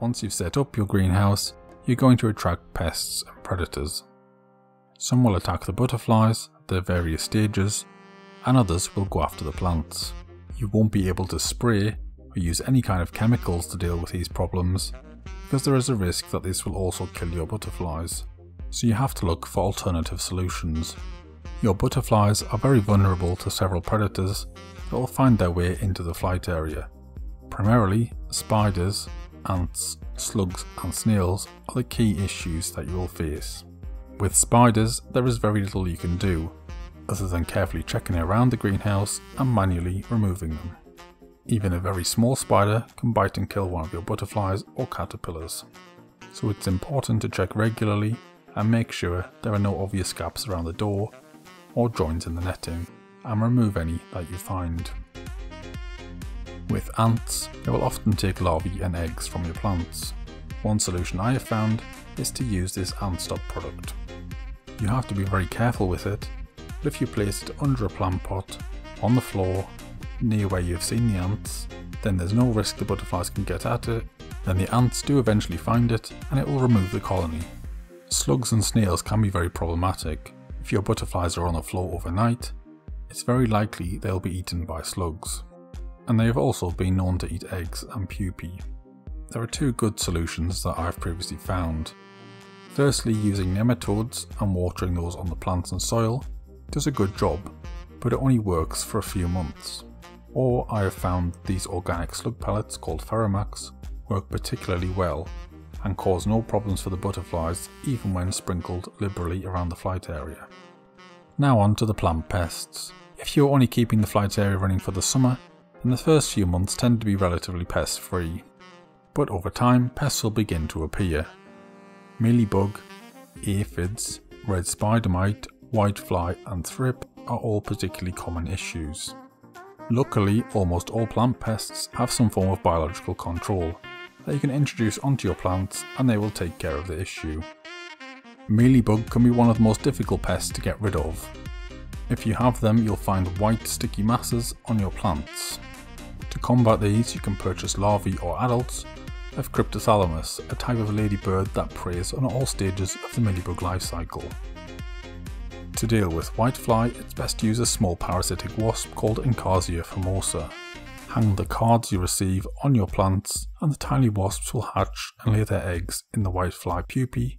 once you've set up your greenhouse, you're going to attract pests and predators. Some will attack the butterflies at their various stages, and others will go after the plants. You won't be able to spray or use any kind of chemicals to deal with these problems, because there is a risk that this will also kill your butterflies. So you have to look for alternative solutions. Your butterflies are very vulnerable to several predators that will find their way into the flight area. Primarily, spiders, ants, slugs and snails are the key issues that you will face. With spiders, there is very little you can do, other than carefully checking around the greenhouse and manually removing them. Even a very small spider can bite and kill one of your butterflies or caterpillars. So it's important to check regularly and make sure there are no obvious gaps around the door or joins in the netting and remove any that you find. With ants, they will often take larvae and eggs from your plants. One solution I have found is to use this ant stop product. You have to be very careful with it, but if you place it under a plant pot, on the floor, near where you've seen the ants, then there's no risk the butterflies can get at it, then the ants do eventually find it and it will remove the colony. Slugs and snails can be very problematic. If your butterflies are on the floor overnight, it's very likely they'll be eaten by slugs. And they have also been known to eat eggs and pupae. There are two good solutions that I've previously found. Firstly, using nematodes and watering those on the plants and soil does a good job, but it only works for a few months. Or I have found these organic slug pellets called Ferrimax work particularly well and cause no problems for the butterflies even when sprinkled liberally around the flight area. Now on to the plant pests. If you're only keeping the flight area running for the summer, then the first few months tend to be relatively pest free. But over time, pests will begin to appear. Mealybug, aphids, red spider mite, whitefly and thrip are all particularly common issues. Luckily, almost all plant pests have some form of biological control that you can introduce onto your plants and they will take care of the issue. Mealybug can be one of the most difficult pests to get rid of. If you have them, you'll find white sticky masses on your plants. To combat these, you can purchase larvae or adults of Cryptolaemus, a type of ladybird that preys on all stages of the mealybug life cycle. To deal with whitefly, it's best to use a small parasitic wasp called Encarsia formosa. Hang the cards you receive on your plants and the tiny wasps will hatch and lay their eggs in the whitefly pupae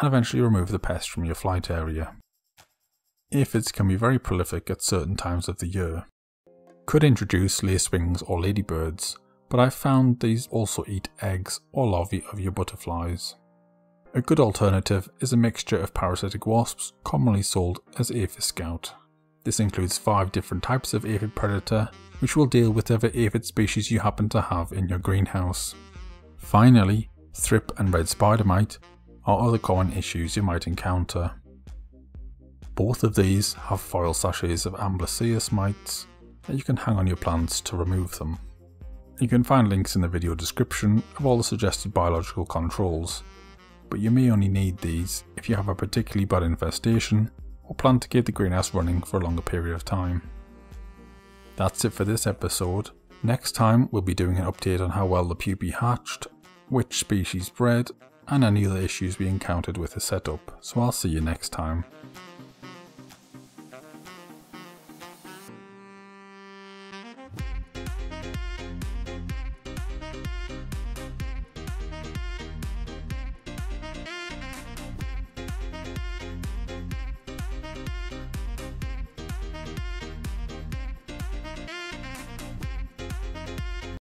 and eventually remove the pest from your flight area. Aphids can be very prolific at certain times of the year. Could introduce lacewings or ladybirds, but I've found these also eat eggs or larvae of your butterflies. A good alternative is a mixture of parasitic wasps commonly sold as aphid Scout. This includes 5 different types of aphid predator, which will deal with whatever aphid species you happen to have in your greenhouse. Finally, thrip and red spider mite are other common issues you might encounter. Both of these have foil sachets of Amblyseius mites that you can hang on your plants to remove them. You can find links in the video description of all the suggested biological controls, but you may only need these if you have a particularly bad infestation or plan to keep the greenhouse running for a longer period of time. That's it for this episode. Next time we'll be doing an update on how well the pupae hatched, which species bred, and any other issues we encountered with the setup, so I'll see you next time.